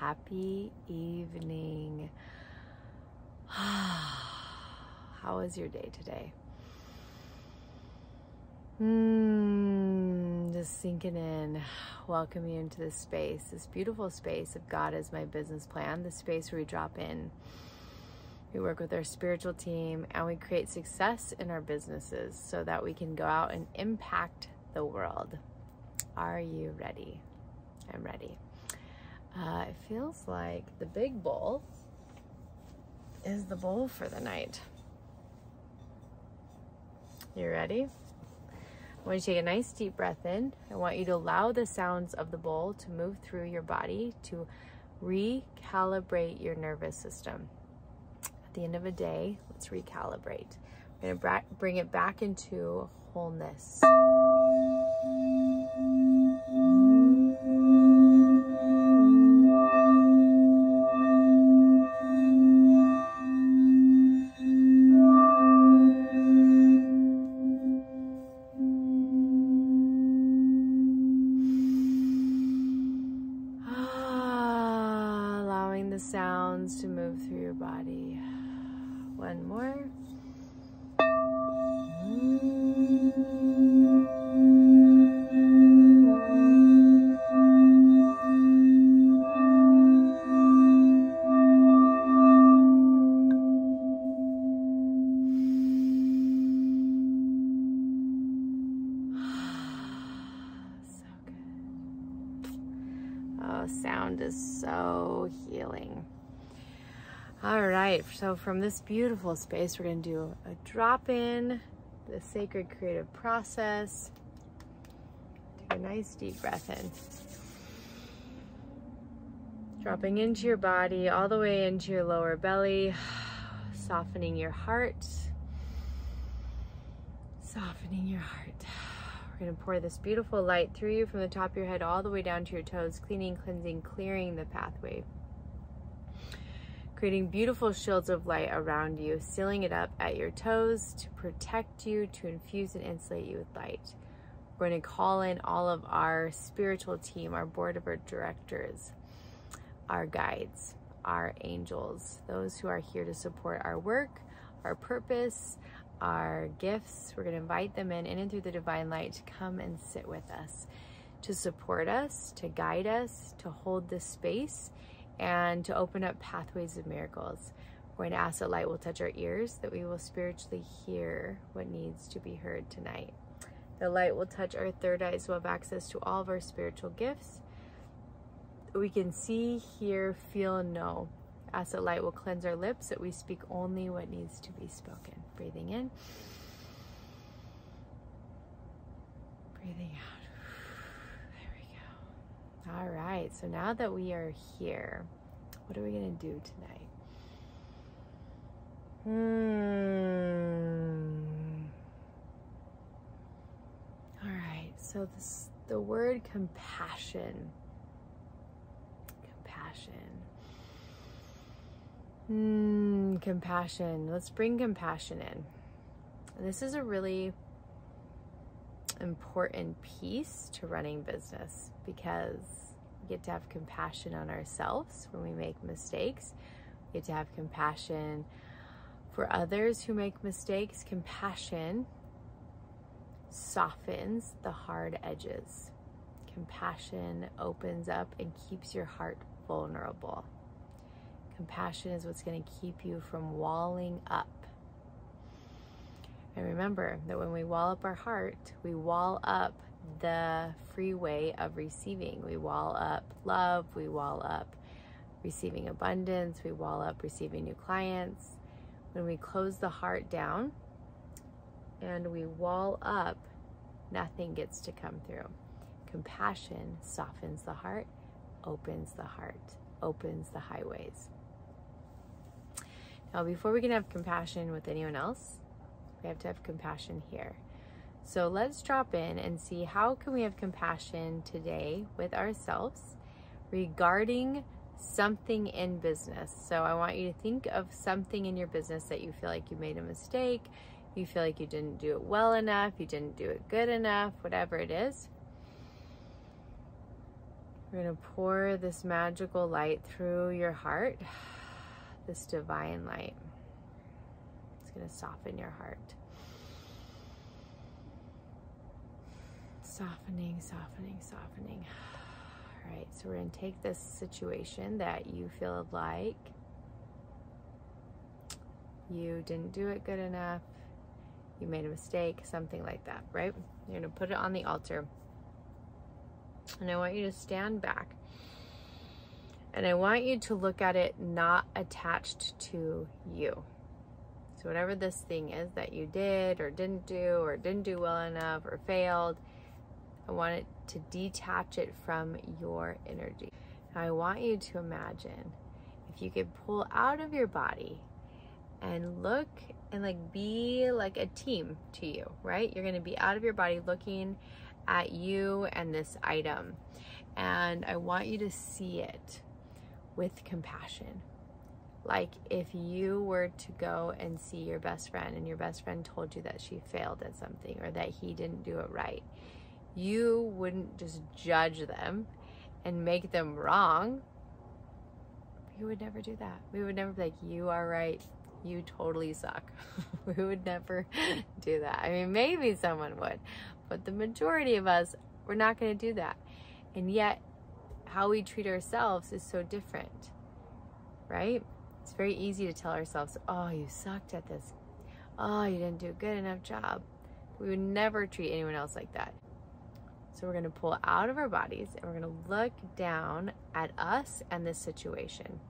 Happy evening. How was your day today? Hmm, just sinking in. Welcome you into this space, this beautiful space of God as my business plan, the space where we drop in. We work with our spiritual team and we create success in our businesses so that we can go out and impact the world. Are you ready? I'm ready. Uh, it feels like the big bowl is the bowl for the night. You ready? I want you to take a nice deep breath in. I want you to allow the sounds of the bowl to move through your body to recalibrate your nervous system. At the end of a day, let's recalibrate. We're to bring it back into wholeness. To move through your body. One more. All right, so from this beautiful space, we're going to do a drop in, the sacred creative process. Take a nice deep breath in. Dropping into your body, all the way into your lower belly, softening your heart. Softening your heart. We're to pour this beautiful light through you from the top of your head all the way down to your toes, cleaning, cleansing, clearing the pathway. Creating beautiful shields of light around you, sealing it up at your toes to protect you, to infuse and insulate you with light. We're going to call in all of our spiritual team, our board of our directors, our guides, our angels, those who are here to support our work, our purpose, our gifts. We're going to invite them in, in and through the divine light to come and sit with us, to support us, to guide us, to hold this space, and to open up pathways of miracles. We're going to ask that light will touch our ears, that we will spiritually hear what needs to be heard tonight. The light will touch our third eye, so we'll have access to all of our spiritual gifts. We can see, hear, feel, know. Ask that light will cleanse our lips, that we speak only what needs to be spoken. Breathing in. Breathing out. All right, so now that we are here, what are we going to do tonight? Hmm. All right, so this, the word compassion. Compassion. Hmm, compassion. Let's bring compassion in. This is a really important piece to running business because we get to have compassion on ourselves when we make mistakes. We get to have compassion for others who make mistakes. Compassion softens the hard edges. Compassion opens up and keeps your heart vulnerable. Compassion is what's going to keep you from walling up. And remember that when we wall up our heart, we wall up the freeway of receiving. We wall up love, we wall up receiving abundance, we wall up receiving new clients. When we close the heart down and we wall up, nothing gets to come through. Compassion softens the heart, opens the heart, opens the highways. Now, before we can have compassion with anyone else, we have to have compassion here. So let's drop in and see how can we have compassion today with ourselves regarding something in business. So I want you to think of something in your business that you feel like you made a mistake, you feel like you didn't do it well enough, you didn't do it good enough, whatever it is. We're going to pour this magical light through your heart, this divine light. Going to soften your heart. Softening, softening, softening. All right, so we're going to take this situation that you feel like you didn't do it good enough, you made a mistake, something like that, right? You're going to put it on the altar. And I want you to stand back. And I want you to look at it not attached to you. So, whatever this thing is that you did or didn't do or didn't do well enough or failed, I want it to detach it from your energy. Now, I want you to imagine if you could pull out of your body and look and like be like a team to you, right? You're going to be out of your body looking at you and this item. And I want you to see it with compassion. Like if you were to go and see your best friend and your best friend told you that she failed at something or that he didn't do it right, you wouldn't just judge them and make them wrong. We would never do that. We would never be like, you are right, you totally suck. we would never do that. I mean, maybe someone would, but the majority of us, we're not going to do that. And yet, how we treat ourselves is so different, right? It's very easy to tell ourselves, oh, you sucked at this. Oh, you didn't do a good enough job. We would never treat anyone else like that. So we're going to pull out of our bodies and we're going to look down at us and this situation.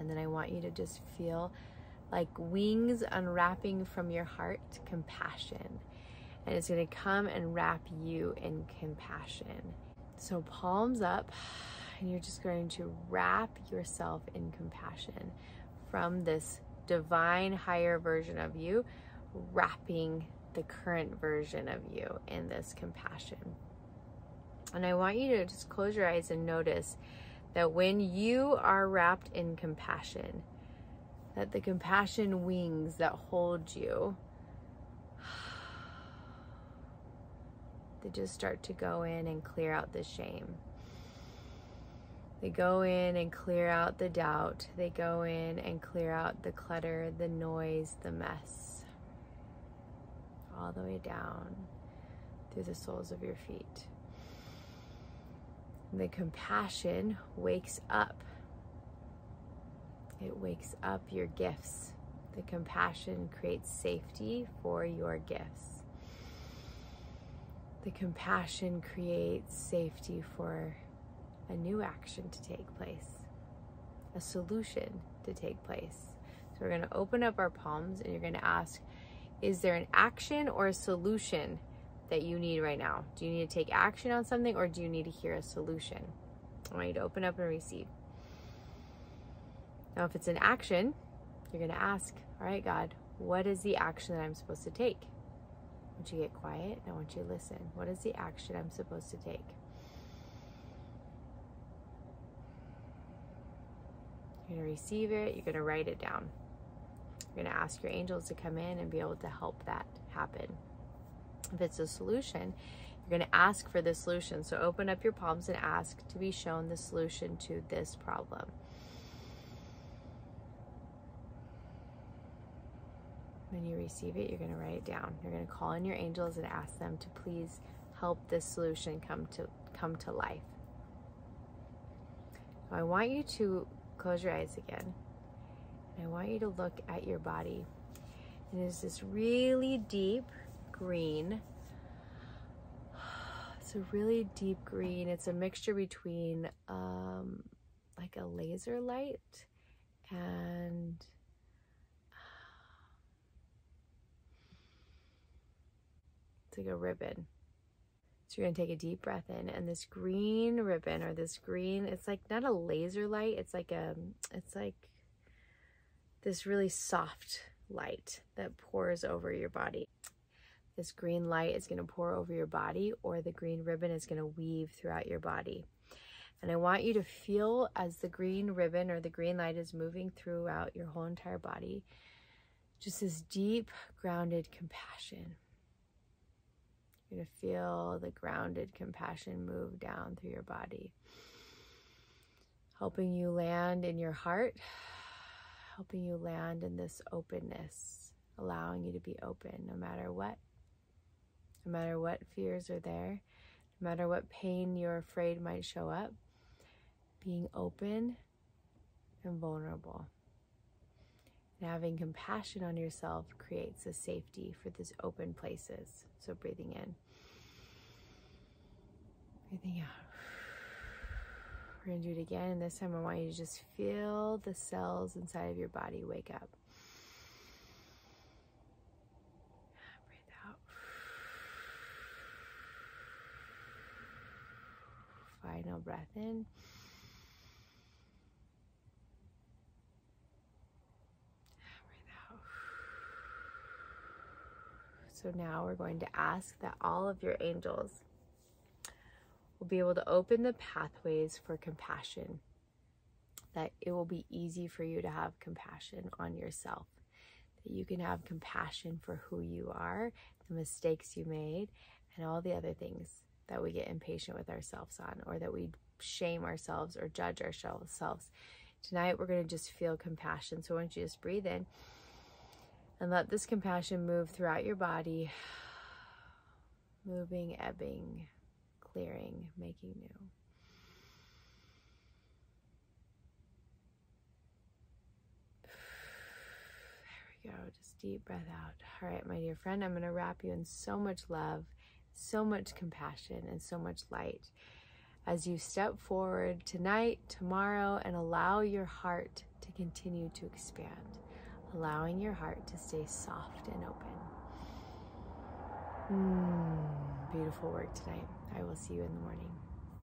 And then I want you to just feel like wings unwrapping from your heart, compassion. And it's going to come and wrap you in compassion. So, palms up, and you're just going to wrap yourself in compassion from this divine higher version of you, wrapping the current version of you in this compassion. And I want you to just close your eyes and notice that when you are wrapped in compassion, that the compassion wings that hold you, they just start to go in and clear out the shame. They go in and clear out the doubt. They go in and clear out the clutter, the noise, the mess. All the way down through the soles of your feet. The compassion wakes up. It wakes up your gifts. The compassion creates safety for your gifts. The compassion creates safety for a new action to take place, a solution to take place. So we're going to open up our palms and you're going to ask, is there an action or a solution that you need right now? Do you need to take action on something or do you need to hear a solution? I want you to open up and receive. Now, if it's an action, you're going to ask, All right, God, what is the action that I'm supposed to take? I want you to get quiet and I want you to listen. What is the action I'm supposed to take? Going to receive it, you're going to write it down. You're going to ask your angels to come in and be able to help that happen. If it's a solution, you're going to ask for the solution. So open up your palms and ask to be shown the solution to this problem. When you receive it, you're going to write it down. You're going to call in your angels and ask them to please help this solution come to come to life. I want you to close your eyes again. And I want you to look at your body. And it's this really deep green. It's a really deep green. It's a mixture between um, like a laser light and it's like a ribbon. So you're gonna take a deep breath in and this green ribbon or this green, it's like not a laser light, it's like a, it's like this really soft light that pours over your body this green light is to pour over your body or the green ribbon is to weave throughout your body. And I want you to feel as the green ribbon or the green light is moving throughout your whole entire body, just this deep, grounded compassion. You're going to feel the grounded compassion move down through your body, helping you land in your heart, helping you land in this openness, allowing you to be open no matter what. No matter what fears are there, no matter what pain you're afraid might show up, being open and vulnerable. And having compassion on yourself creates a safety for these open places. So breathing in, breathing out. We're going to do it again. And this time I want you to just feel the cells inside of your body wake up. Breathe out. Final breath in. So now we're going to ask that all of your angels will be able to open the pathways for compassion, that it will be easy for you to have compassion on yourself, that you can have compassion for who you are, the mistakes you made, and all the other things that we get impatient with ourselves on, or that we shame ourselves or judge ourselves. Tonight, we're going to just feel compassion. So, why don't you just breathe in? And let this compassion move throughout your body, moving, ebbing, clearing, making new. There we go. Just deep breath out. All right, my dear friend, I'm going to wrap you in so much love, so much compassion, and so much light as you step forward tonight, tomorrow, and allow your heart to continue to expand allowing your heart to stay soft and open. Mm, beautiful work tonight. I will see you in the morning.